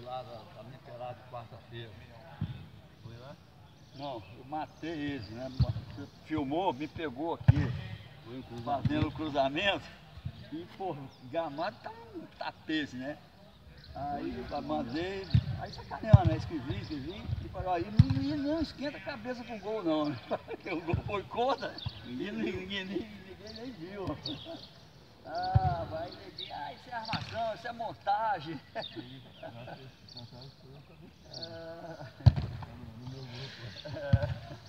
primeiro lá da, da minha pelada de quarta-feira. Foi lá? Não, eu matei eles, né? Você filmou, me pegou aqui, um fazendo o cruzamento. E, pô, Gamado tá um tapete, né? Aí eu mandei, aí sacaneando, né? Escrevi, escrevi, e falou, aí não, não, não esquenta a cabeça com o gol não, né? Porque o gol foi contra e ninguém, ninguém, ninguém nem viu. Ah, vai ninguém, ah, isso é armação, isso é montagem. Ah,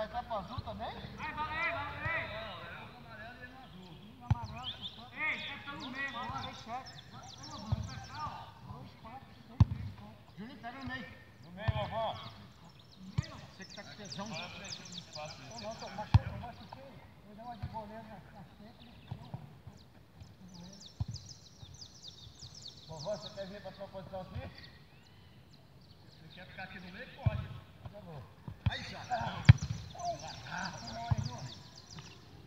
Vai estar pro azul também? Vai, vai, vai, vai. Ei, tá pelo meio agora. Júnior, pega no meio. No meio, vovó. Você que tá com tesão. Ô, não, tô machuquei. Eu dei uma de goleiro na frente. Vovó, você quer vir pra sua posição aqui? Você quer ficar aqui no meio? Pode. Aí já.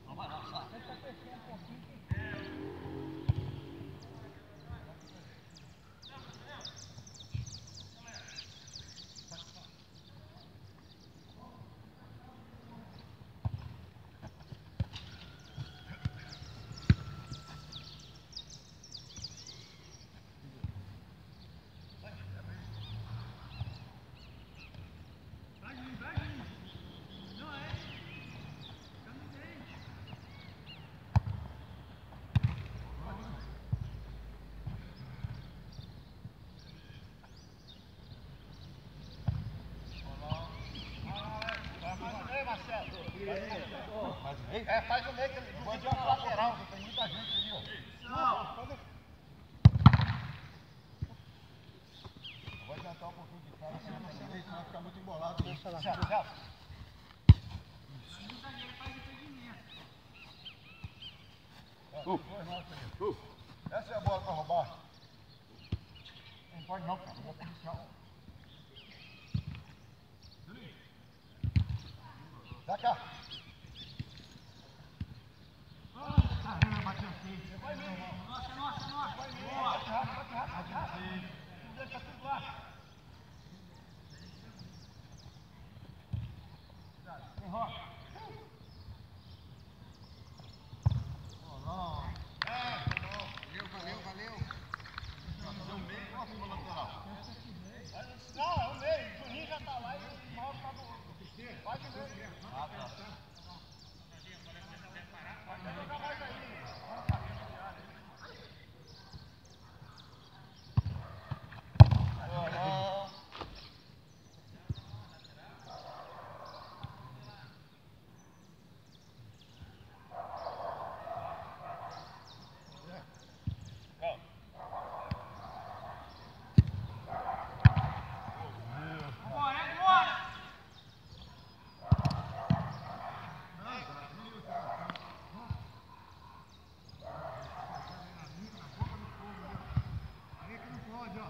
Vamos lá, só. Tenta crescer um pouquinho. É, faz o meio que ele pode uma lateral, que tem muita gente aí, ó. Não. Vai adiantar um pouquinho de cara, senão vai ficar muito embolado. Celso, Celso. Uh, uh. Essa é a bola pra roubar. Não pode não, cara. Não é policial. Dá cá. Caramba, bateu aqui. Nossa, nossa, nossa. Boa. Bate rápido, bate rápido, bate rápido. Deixa tudo lá. Tem roca. Valeu, valeu, valeu. Deu meio, ó, bola lateral. Não, é o meio. O Juninho já tá lá e o Mauro tá no... Vai de meio. Ah, tá. Vai jogar mais aí. Bola. Vambora, vambora. Aí que não pode, ó.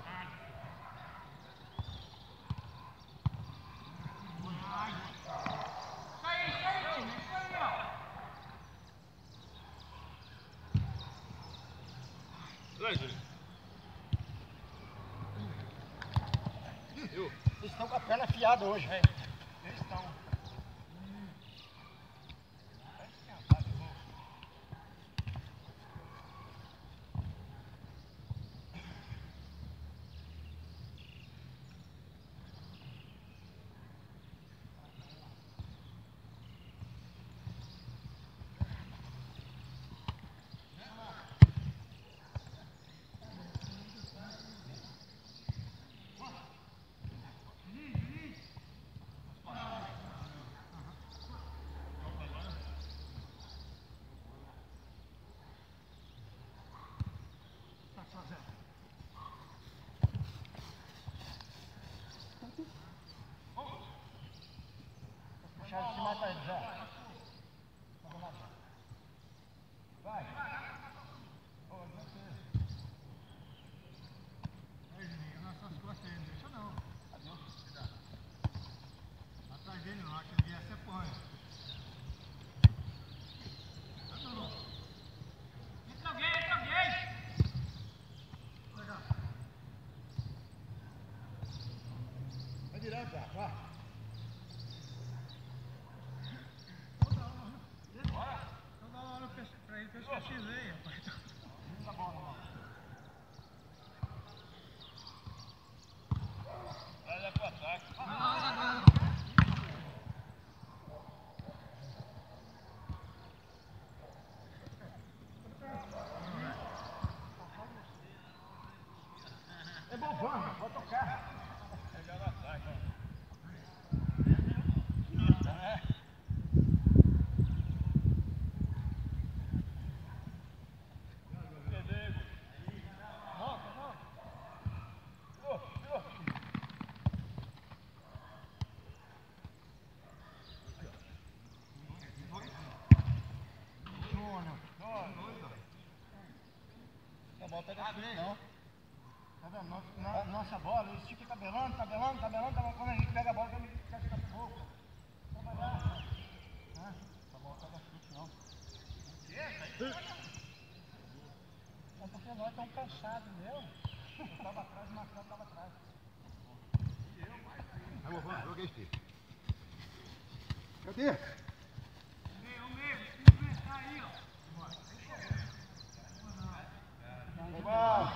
Isso aí, isso aí, time, isso aí, ó. Vai, Júlio. Eles estão com a perna afiada hoje, velho. Eles estão. Puxar de cima pra ele, Zé. Vamos lá, Zé. Vai. Ô, você. Aí, Juninho, nas suas costas aí, não deixa não. Atrás dele não, acho que ele vier, você põe. Entra alguém, entra alguém! Legal. Vai direto, já. Vai. Toda hora pra ele que eu esqueci aí, rapaz. Tá bom, não. Vai lá pro ataque. É bom, vamos, pode tocar. Pegar no ataque. Volta, volta. Júnior. A bola pega assim, não. Tá vendo? Nossa, no- nossa bola, eles ficam tabelando, tabelando, tabelando, tabelando. Quando a gente pega a bola, ele quer ficar com pouco. Trabalhar. Hã? Essa bola pega chute, não. É porque nós estamos cansados mesmo. Eu tava atrás, o Marcelo tava atrás. Vamos, vamos, joguei, filho. Cadê? Meio, meio, se enfrentar aí, ó. On va.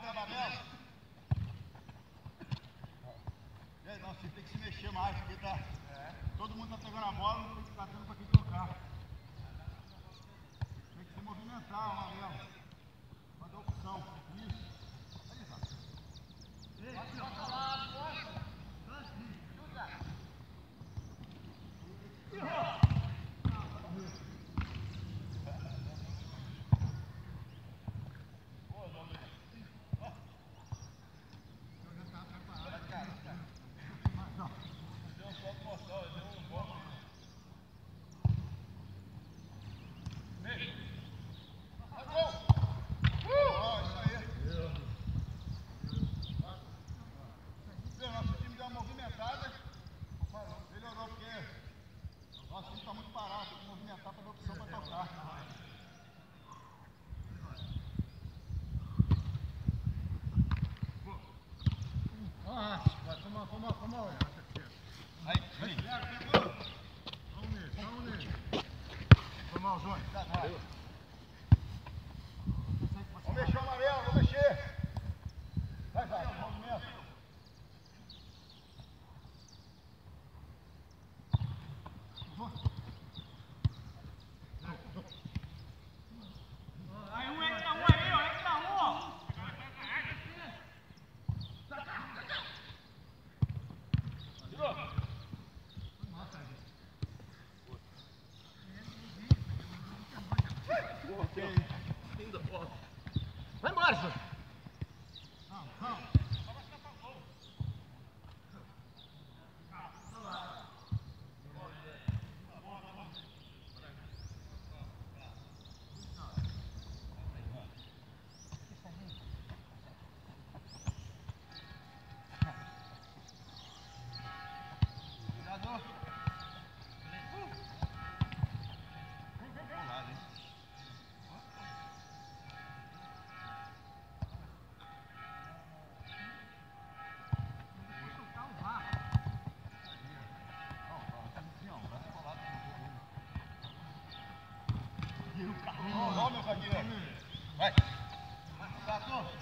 quadra, Babel. E tem que se mexer mais, porque tá. Todo mundo tá pegando a bola, não tem tá tendo pra quem trocar. Tem que se movimentar, Babel. Fazer opção. está muito parado, tem que movimentar para dar opção para tocar. Vai, Márcio! Vamos, Joaquim. Vai. Tá,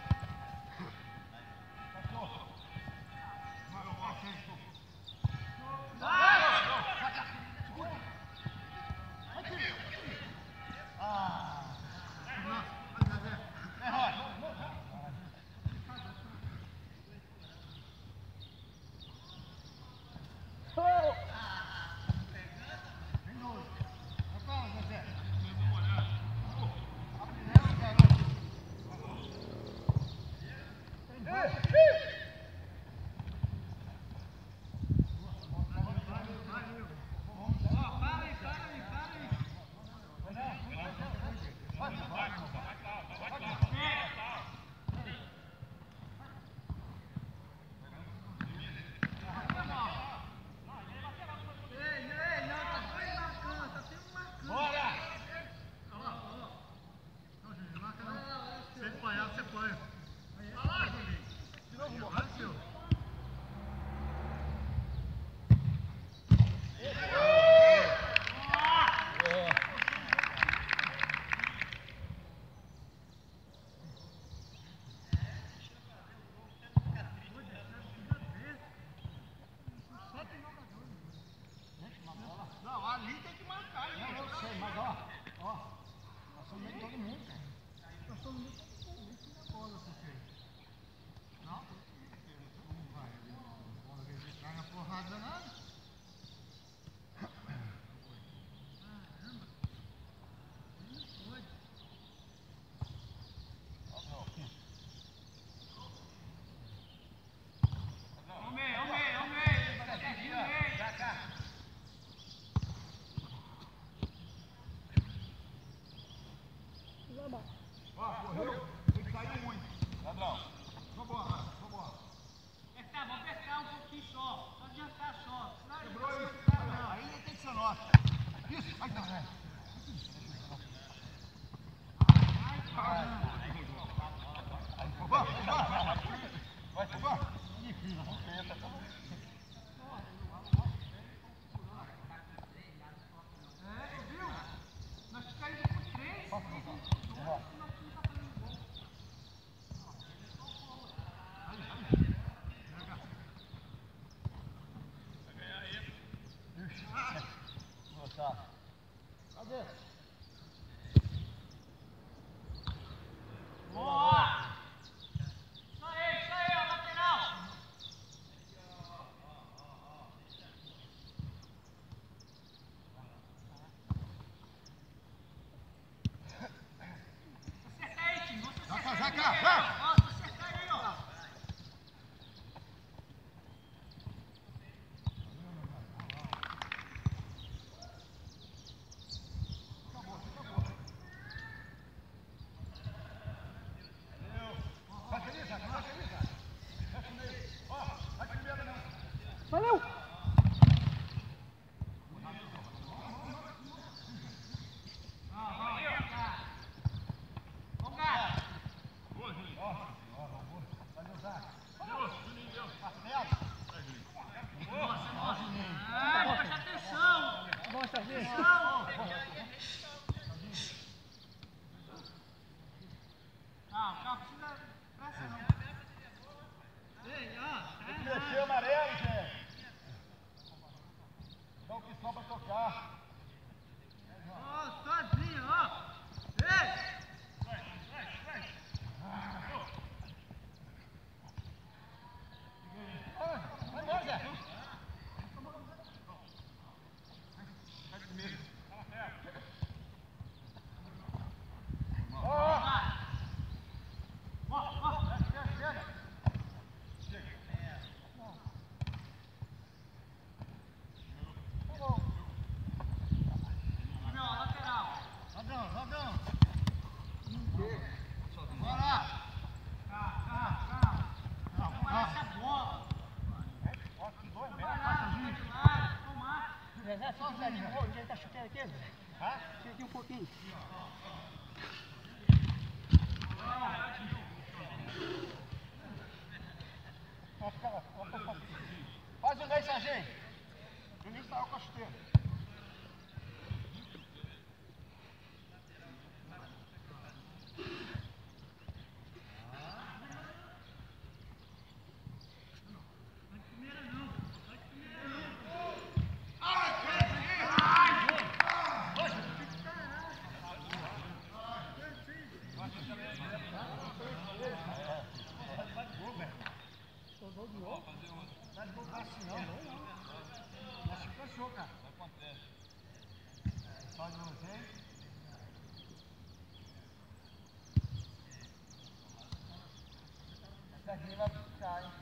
Não, eu sei, mas ó, ó, nós somos meio todo mundo, cara. Nós somos meio de todo mundo, isso não é bola, assim. Não, não vai, não vai registrar na porrada nada. Yeah. Rock. Aqui um pouquinho. Faz o 10, Sargento. Eu nem estava com a chuteira. Aqui vai ficar, hein?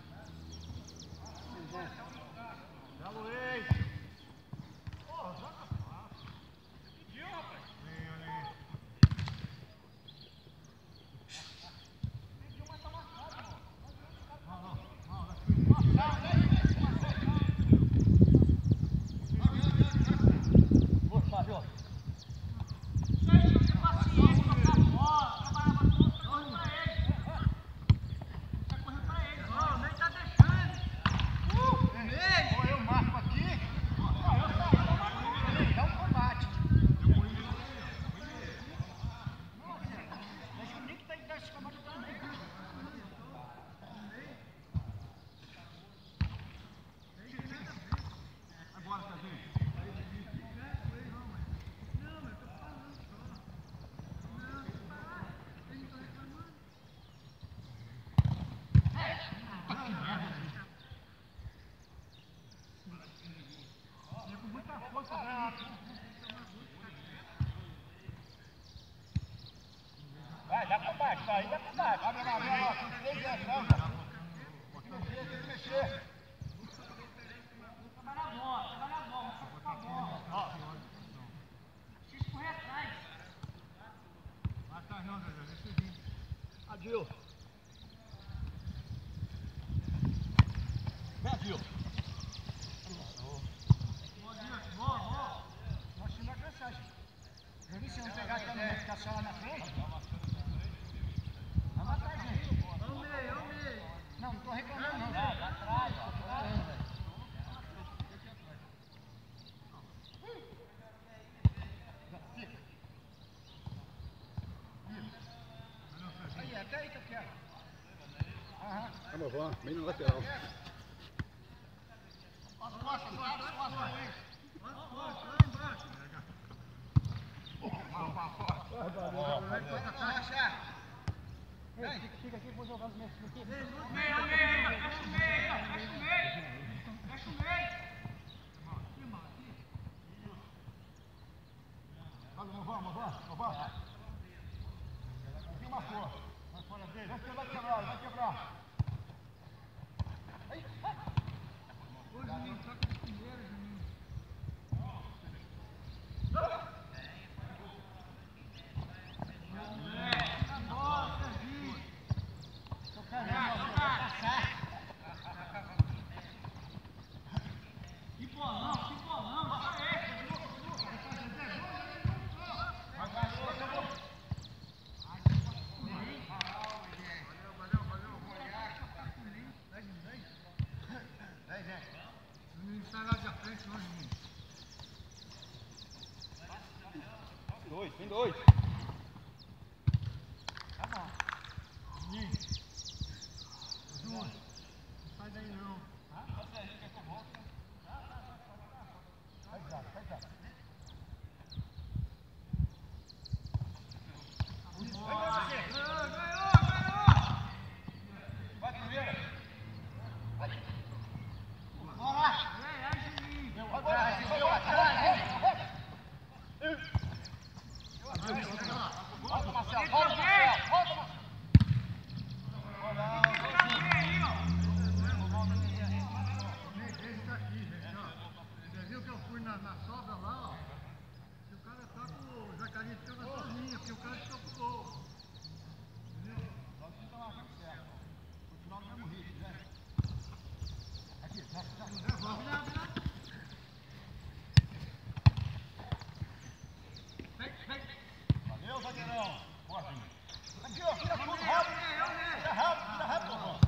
Isso aí é verdade. Abre a bola, três é Pode mexer, tem que mexer. Trabalha a bola, trabalha a bola, só com a bola. Deixa isso correr atrás. Vai, tá, não, Adil. provar, bem na lateral. dois, tem dois. Get on. Watch me. Get off. Get off. Get off. Get off. Get off.